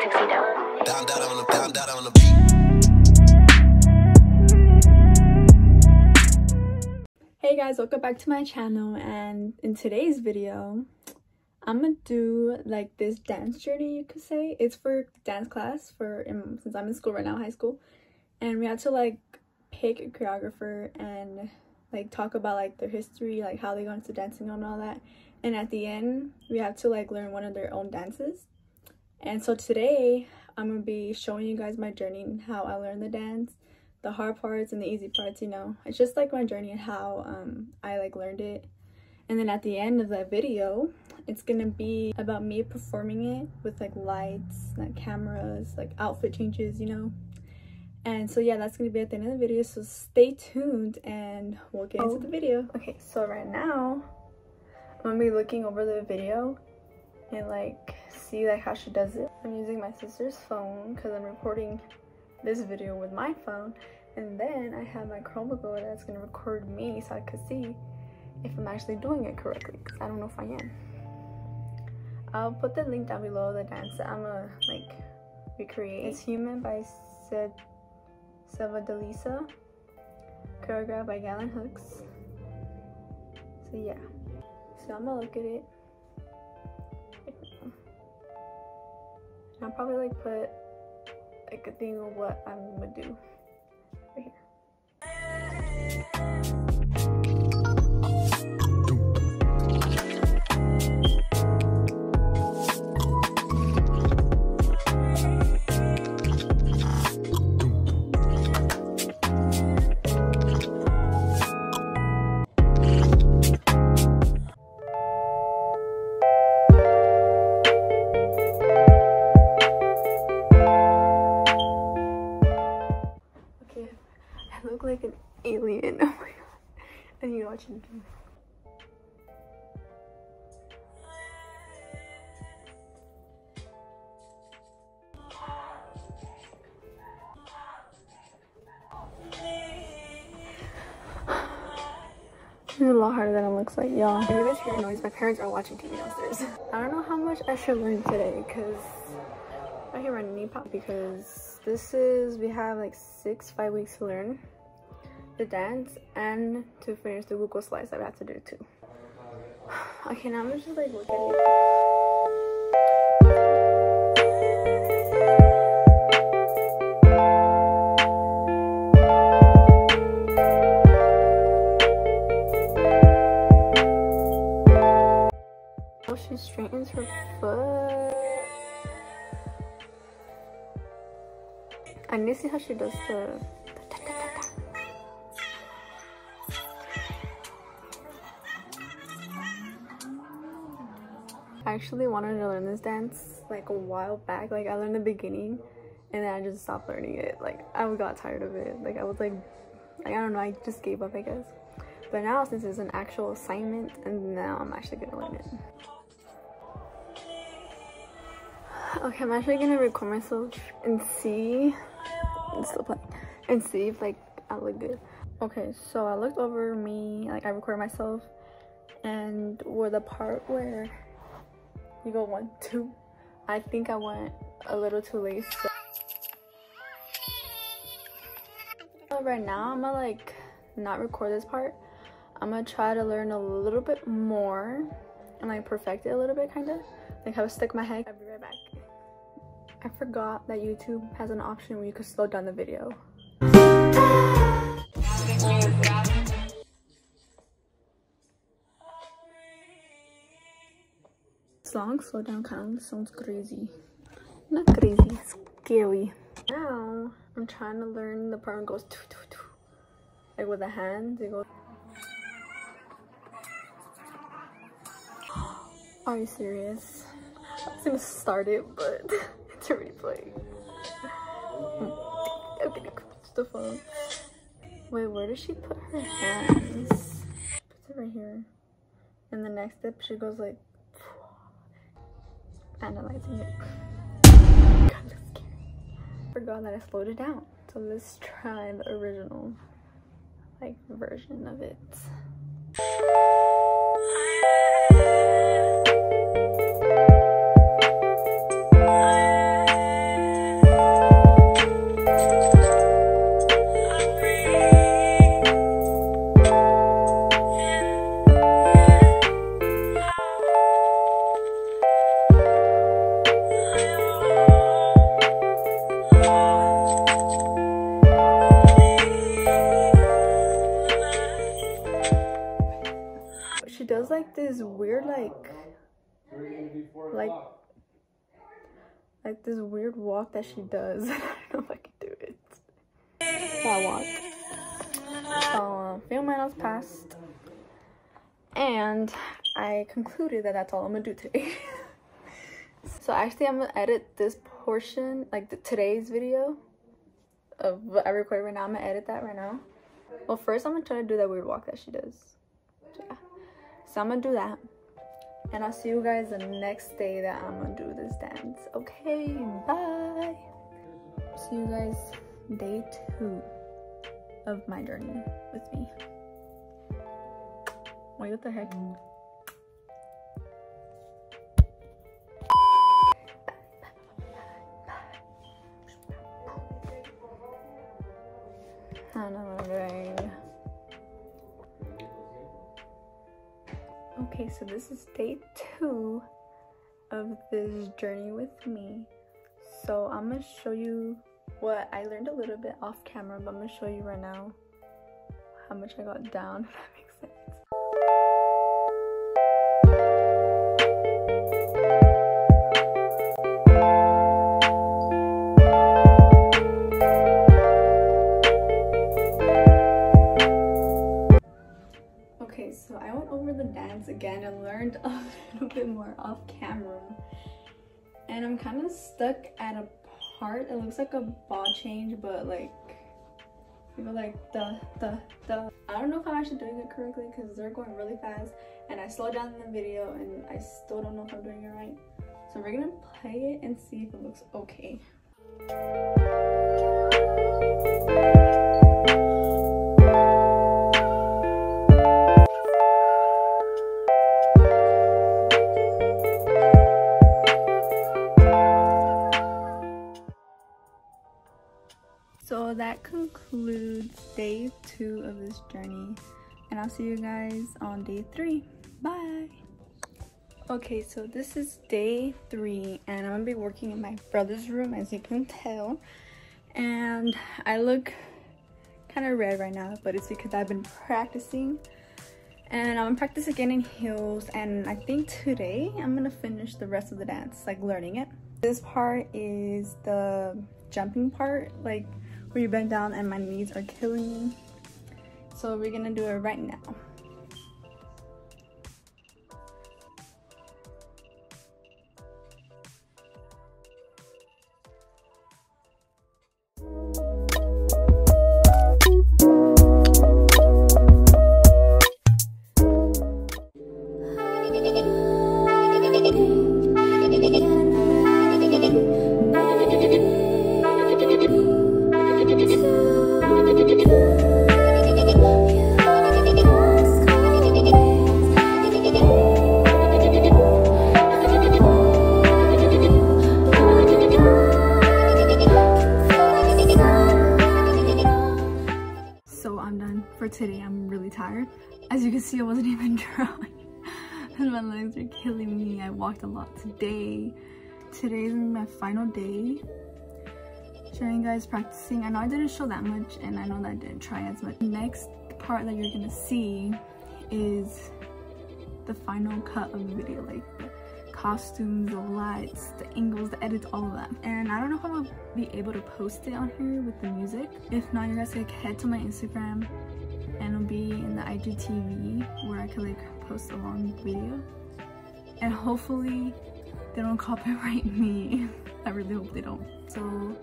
tuxedo. Down, down on the, down, down on the beat. Hey guys, welcome back to my channel and in today's video, I'm gonna do like this dance journey you could say. It's for dance class for in, since I'm in school right now, high school. And we had to like pick a choreographer and like talk about like their history, like how they got into dancing and all that. And at the end, we have to like learn one of their own dances. And so today, I'm gonna be showing you guys my journey and how I learned the dance, the hard parts and the easy parts, you know. It's just like my journey and how um, I like learned it. And then at the end of the video, it's gonna be about me performing it with like lights, like cameras, like outfit changes, you know. And so yeah, that's gonna be at the end of the video. So stay tuned and we'll get into the video. Okay, so right now I'm gonna be looking over the video and like see like how she does it. I'm using my sister's phone because I'm recording this video with my phone and then I have my Chromebook that's gonna record me so I could see if I'm actually doing it correctly because I don't know if I am. I'll put the link down below the dance that I'm gonna like recreate. It's Human by Seb Delisa, choreographed by Galen Hooks. So yeah, so I'm gonna look at it. I'll probably like put like a thing of what I'm gonna do alien. Oh my god. I need to watch it again. It's a lot harder than it looks like, y'all. If you guys hear noise, my parents are watching TV downstairs. I don't know how much I should learn today because I hear run knee pop because this is we have like six five weeks to learn the dance and to finish the Google slides we have to do too. Okay, now I'm just like look at it. Oh, she straightens her foot. I need to see how she does the. Actually wanted to learn this dance like a while back. Like I learned the beginning and then I just stopped learning it. Like I got tired of it. Like I was like, like I don't know, I just gave up I guess. But now since it's an actual assignment and now I'm actually gonna learn it. Okay, I'm actually gonna record myself and see I'm still playing and see if like I look good. Okay, so I looked over me, like I recorded myself and where the part where you go one, two, I think I went a little too late. So right now I'm gonna like not record this part. I'm gonna try to learn a little bit more and like perfect it a little bit kind of. Like how to stick my head. I'll be right back. I forgot that YouTube has an option where you can slow down the video. Song slow down of sounds crazy. Not crazy, scary. Now I'm trying to learn the part where it goes doo, doo, doo. like with the hands. It goes. Are you serious? I was gonna start it, but it's already playing. I'm gonna close the phone. Wait, where does she put her hands? Puts it right here. And the next step, she goes like analyzing it. God, that's scary. Forgot that I slowed it down. So let's try the original like version of it. Like this weird walk that she does. I don't know if I can do it. That walk. So a few minutes passed, and I concluded that that's all I'm gonna do today. so actually, I'm gonna edit this portion, like the, today's video of what I recorded right now. I'm gonna edit that right now. Well, first I'm gonna try to do that weird walk that she does. So, yeah. So I'm gonna do that. And I'll see you guys the next day that I'm gonna do this dance. Okay, bye. See you guys day two of my journey with me. Wait, what the heck? So this is day two of this journey with me. So I'm gonna show you what I learned a little bit off camera, but I'm gonna show you right now how much I got down, bit more off camera. And I'm kind of stuck at a part. It looks like a ball change, but like, know, like the, the, the. I don't know if I'm actually doing it correctly because they're going really fast. And I slowed down the video and I still don't know if I'm doing it right. So we're gonna play it and see if it looks okay. Day two of this journey. And I'll see you guys on day three. Bye. Okay, so this is day three, and I'm gonna be working in my brother's room, as you can tell. And I look kind of red right now, but it's because I've been practicing. And I'm gonna practice again in heels, and I think today I'm gonna finish the rest of the dance, like learning it. This part is the jumping part, like where you bend down and my knees are killing me. So we're gonna do it right now. My legs are killing me. I walked a lot today. Today's my final day. Showing you guys practicing. I know I didn't show that much and I know that I didn't try as much. Next part that you're gonna see is the final cut of the video. Like costumes, the lights, the angles, the edits, all of that. And I don't know if I'm gonna be able to post it on here with the music. If not, you guys can head to my Instagram and it'll be in the IGTV where I could like post a long video. And hopefully they don't copyright me. I really hope they don't. So